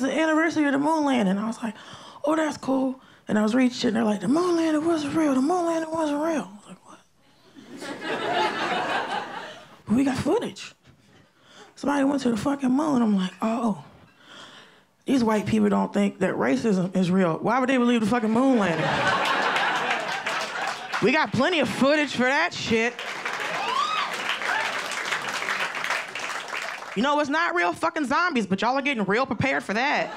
was the anniversary of the moon landing. I was like, oh, that's cool. And I was reaching, and they're like, the moon landing wasn't real. The moon landing wasn't real. I was like, what? we got footage. Somebody went to the fucking moon. I'm like, oh. These white people don't think that racism is real. Why would they believe the fucking moon landing? we got plenty of footage for that shit. You know it's not real? Fucking zombies, but y'all are getting real prepared for that.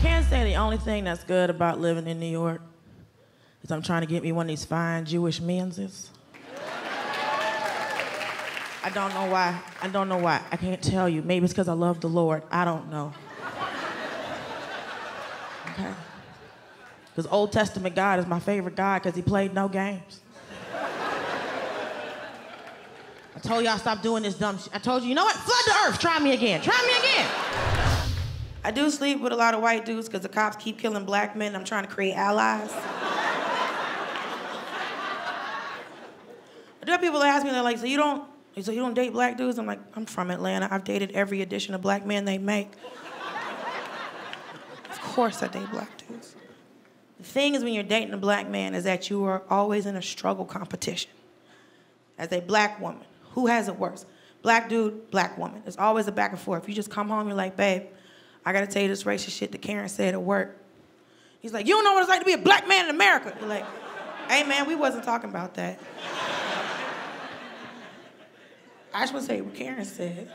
Can't say the only thing that's good about living in New York is I'm trying to get me one of these fine Jewish menses. I don't know why. I don't know why. I can't tell you. Maybe it's because I love the Lord. I don't know. Okay? Because Old Testament God is my favorite God because he played no games. I told y'all stop doing this dumb shit. I told you, you know what? Flood the earth. Try me again. Try me again. I do sleep with a lot of white dudes because the cops keep killing black men. I'm trying to create allies. I do have people ask me, they're like, so you don't so you don't date black dudes? I'm like, I'm from Atlanta. I've dated every edition of black men they make. of course I date black dudes. The thing is when you're dating a black man is that you are always in a struggle competition. As a black woman, who has it worse? Black dude, black woman. There's always a back and forth. You just come home, you're like, babe, I gotta tell you this racist shit that Karen said at work. He's like, you don't know what it's like to be a black man in America. You're like, hey man, we wasn't talking about that. I just want to say what Karen said.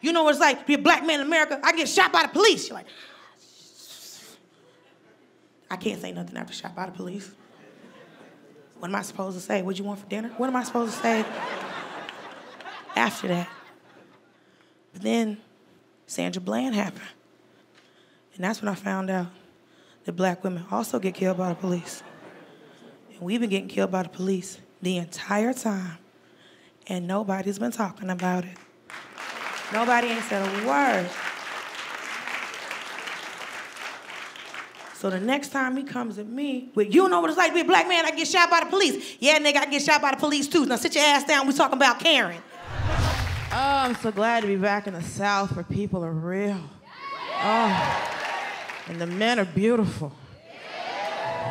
You know what it's like to be a black man in America? I get shot by the police. You're like, ah, I can't say nothing after shot by the police. What am I supposed to say? What you want for dinner? What am I supposed to say after that? But then Sandra Bland happened. And that's when I found out that black women also get killed by the police. And we've been getting killed by the police the entire time and nobody's been talking about it. Nobody ain't said a word. So the next time he comes at me with, you know what it's like to be a black man, I get shot by the police. Yeah, nigga, I get shot by the police too. Now sit your ass down, we talking about Karen. Oh, I'm so glad to be back in the South where people are real. Oh, and the men are beautiful.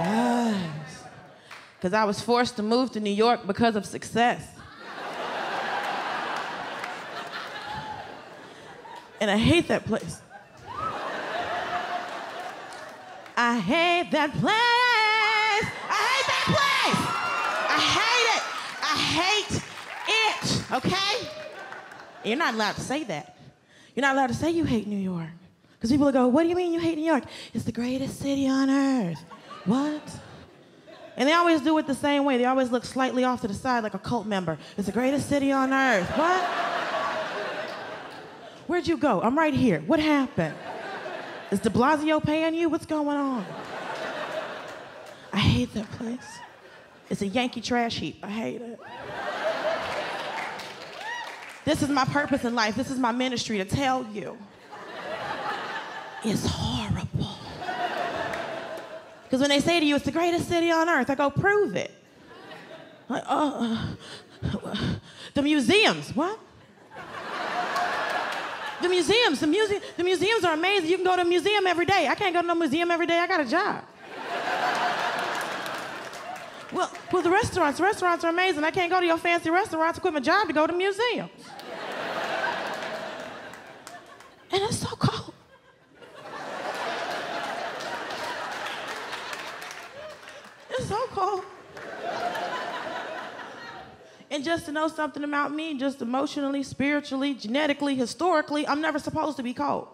Yes. Because I was forced to move to New York because of success. And I hate that place. I hate that place. I hate that place. I hate it. I hate it. Okay? You're not allowed to say that. You're not allowed to say you hate New York. Because people will go, What do you mean you hate New York? It's the greatest city on earth. What? And they always do it the same way. They always look slightly off to the side like a cult member. It's the greatest city on earth. What? Where'd you go? I'm right here. What happened? Is de Blasio paying you? What's going on? I hate that place. It's a Yankee trash heap. I hate it. This is my purpose in life. This is my ministry to tell you. It's horrible. Because when they say to you, it's the greatest city on earth, I go, prove it. Like, uh, uh, the museums, what? The museums, the, muse- the museums are amazing. You can go to a museum every day. I can't go to no museum every day. I got a job. well, well, the restaurants, restaurants are amazing. I can't go to your fancy restaurants. I quit my job to go to museums. and it's so cold. It's so cold. And to know something about me, just emotionally, spiritually, genetically, historically, I'm never supposed to be cold.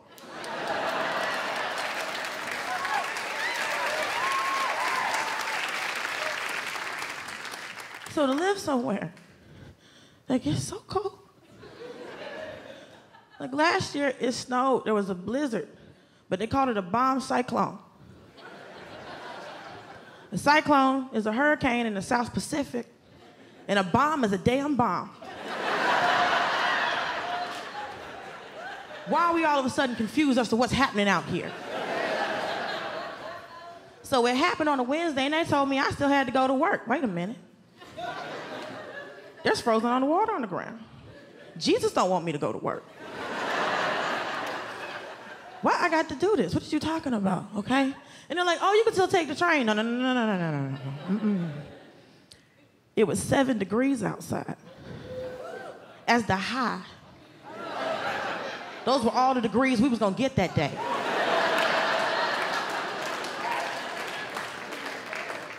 so to live somewhere that gets so cold. Like last year, it snowed, there was a blizzard, but they called it a bomb cyclone. A cyclone is a hurricane in the South Pacific and a bomb is a damn bomb. Why are we all of a sudden confused as to what's happening out here? So it happened on a Wednesday, and they told me I still had to go to work. Wait a minute. There's frozen on the water on the ground. Jesus don't want me to go to work. Why I got to do this? What are you talking about? Okay? And they're like, oh, you can still take the train. No, no, no, no, no, no, no, no. Mm-mm. It was seven degrees outside. As the high. Those were all the degrees we was gonna get that day.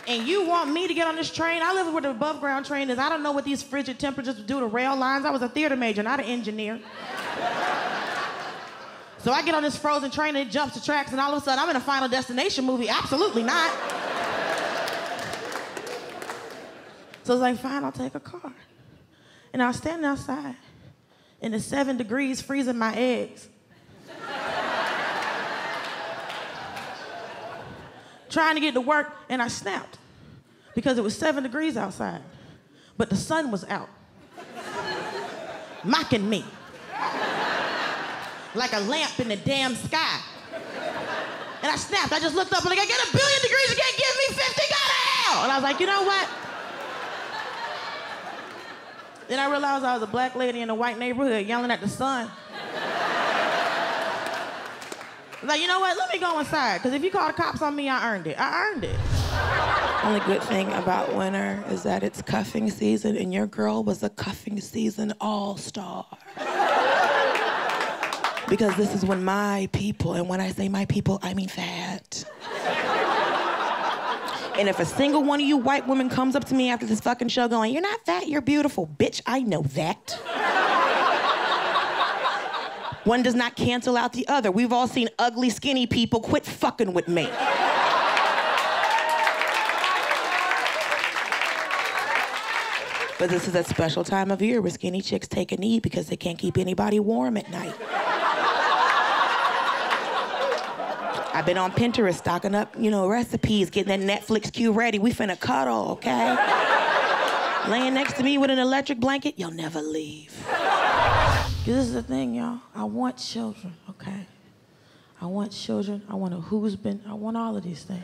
and you want me to get on this train? I live where the above ground train is. I don't know what these frigid temperatures do to rail lines. I was a theater major, not an engineer. so I get on this frozen train and it jumps the tracks, and all of a sudden I'm in a Final Destination movie. Absolutely not. So it's like, fine, I'll take a car. And I was standing outside, in the seven degrees, freezing my eggs. trying to get to work, and I snapped because it was seven degrees outside, but the sun was out, mocking me like a lamp in the damn sky. And I snapped. I just looked up and like, I got a billion degrees, you can't give me 50, go to hell. And I was like, you know what? Then I realized I was a black lady in a white neighborhood yelling at the sun. Like, you know what? Let me go inside. Because if you call the cops on me, I earned it. I earned it. Only good thing about winter is that it's cuffing season, and your girl was a cuffing season all star. because this is when my people, and when I say my people, I mean fat. And if a single one of you white women comes up to me after this fucking show going, You're not fat, you're beautiful, bitch, I know that. One does not cancel out the other. We've all seen ugly, skinny people quit fucking with me. But this is a special time of year where skinny chicks take a knee because they can't keep anybody warm at night. I've been on Pinterest stocking up, you know, recipes, getting that Netflix queue ready. We finna cuddle, okay? Laying next to me with an electric blanket, you'll never leave. This is the thing, y'all. I want children, okay? I want children. I want a husband. I want all of these things.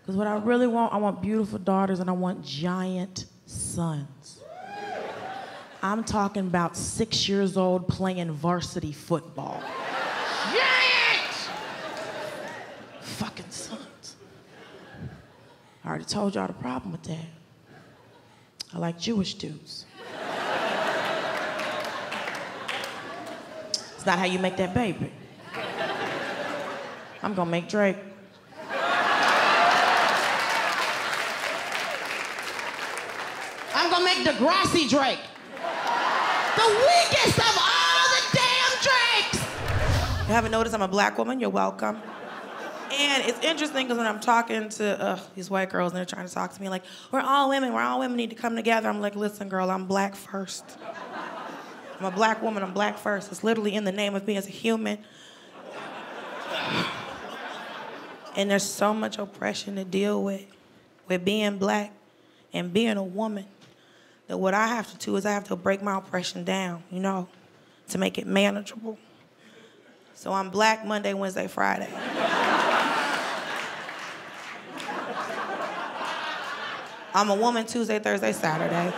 Because what I really want, I want beautiful daughters and I want giant sons. I'm talking about six years old playing varsity football. Giant! Fucking sons. I already told y'all the problem with that. I like Jewish dudes. it's not how you make that baby. I'm gonna make Drake. I'm gonna make Degrassi Drake. The weakest of all the damn Drakes. You haven't noticed I'm a black woman? You're welcome. And it's interesting because when I'm talking to these white girls and they're trying to talk to me like, we're all women, we're all women need to come together. I'm like, listen, girl, I'm black first. I'm a black woman, I'm black first. It's literally in the name of me as a human. And there's so much oppression to deal with, with being black and being a woman, that what I have to do is I have to break my oppression down, you know, to make it manageable. So I'm black Monday, Wednesday, Friday. I'm a woman Tuesday, Thursday, Saturday.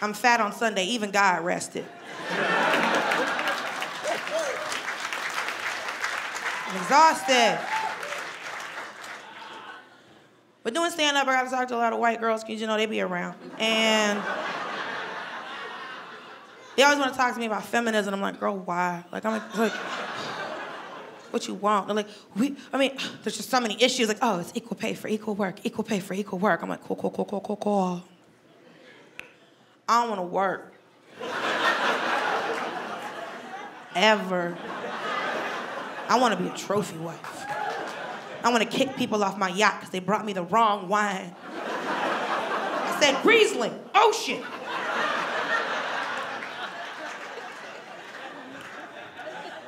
I'm fat on Sunday, even God rested. I'm exhausted. But doing stand up, I got to talk to a lot of white girls because you know they be around. And they always want to talk to me about feminism. I'm like, girl, why? Like, I'm like, like what you want. They're like, we, I mean, there's just so many issues. Like, oh, it's equal pay for equal work, equal pay for equal work. I'm like, cool, cool, cool, cool, cool, cool. I don't want to work. Ever. I want to be a trophy wife. I want to kick people off my yacht because they brought me the wrong wine. I said, Riesling, ocean.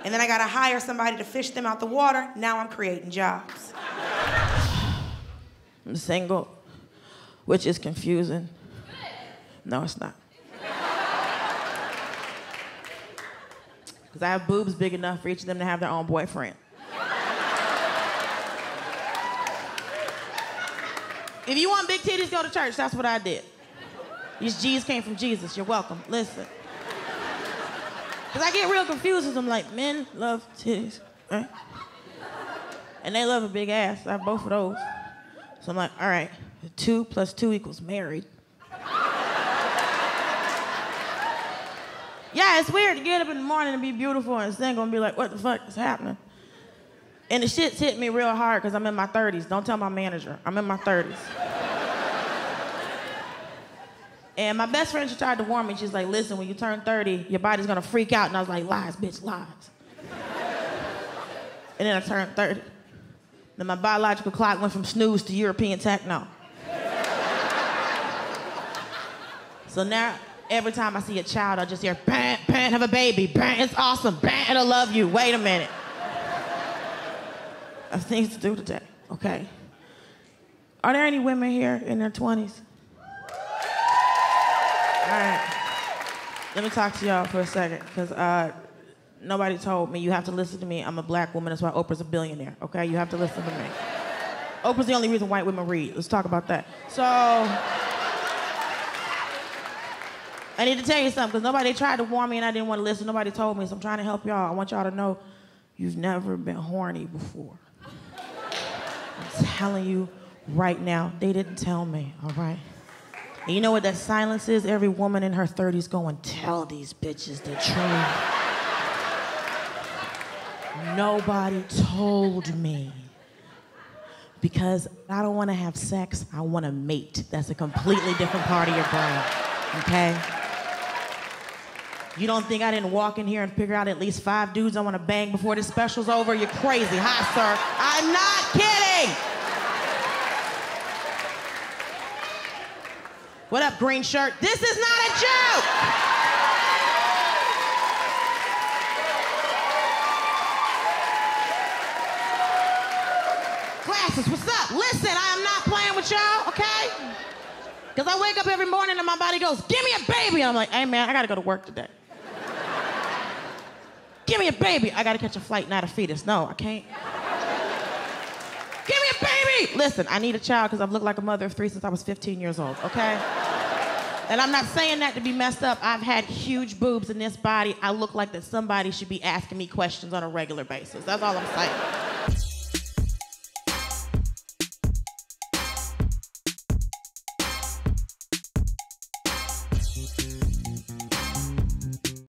And then I gotta hire somebody to fish them out the water. Now I'm creating jobs. I'm single, which is confusing. No, it's not. Because I have boobs big enough for each of them to have their own boyfriend. If you want big titties, go to church. That's what I did. These G's came from Jesus. You're welcome. Listen. Because I get real confused because I'm like, men love titties, right? And they love a big ass. I have both of those. So I'm like, all right, two plus two equals married. yeah, it's weird to get up in the morning and be beautiful and single and be like, what the fuck is happening? And the shit's hit me real hard because I'm in my 30s. Don't tell my manager. I'm in my 30s. and my best friend, she tried to warn me. She's like, listen, when you turn 30, your body's gonna freak out. And I was like, lies, bitch, lies. and then I turned 30. Then my biological clock went from snooze to European techno. so now, every time I see a child, I just hear, bang, bang, have a baby, bang, it's awesome, bang, it'll love you. Wait a minute. Have things to do today, okay? Are there any women here in their 20s? All right. Let me talk to y'all for a second, because uh, nobody told me you have to listen to me. I'm a black woman, that's why Oprah's a billionaire, okay? You have to listen to me. Oprah's the only reason white women read. Let's talk about that. So, I need to tell you something, because nobody tried to warn me and I didn't want to listen. Nobody told me, so I'm trying to help y'all. I want y'all to know you've never been horny before. Telling you right now, they didn't tell me, all right? And you know what that silence is? Every woman in her 30s going, tell these bitches the truth. Nobody told me. Because I don't want to have sex, I want to mate. That's a completely different part of your brain, okay? You don't think I didn't walk in here and figure out at least five dudes I want to bang before this special's over? You're crazy. Hi, sir. I'm not kidding. What up, green shirt? This is not a joke. Glasses, what's up? Listen, I am not playing with y'all, okay? Because I wake up every morning and my body goes, give me a baby. And I'm like, hey man, I gotta go to work today. give me a baby. I gotta catch a flight, not a fetus. No, I can't. give me a baby. Listen, I need a child because I've looked like a mother of three since I was 15 years old, okay? And I'm not saying that to be messed up. I've had huge boobs in this body. I look like that somebody should be asking me questions on a regular basis. That's all I'm saying.